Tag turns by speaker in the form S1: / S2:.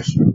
S1: question.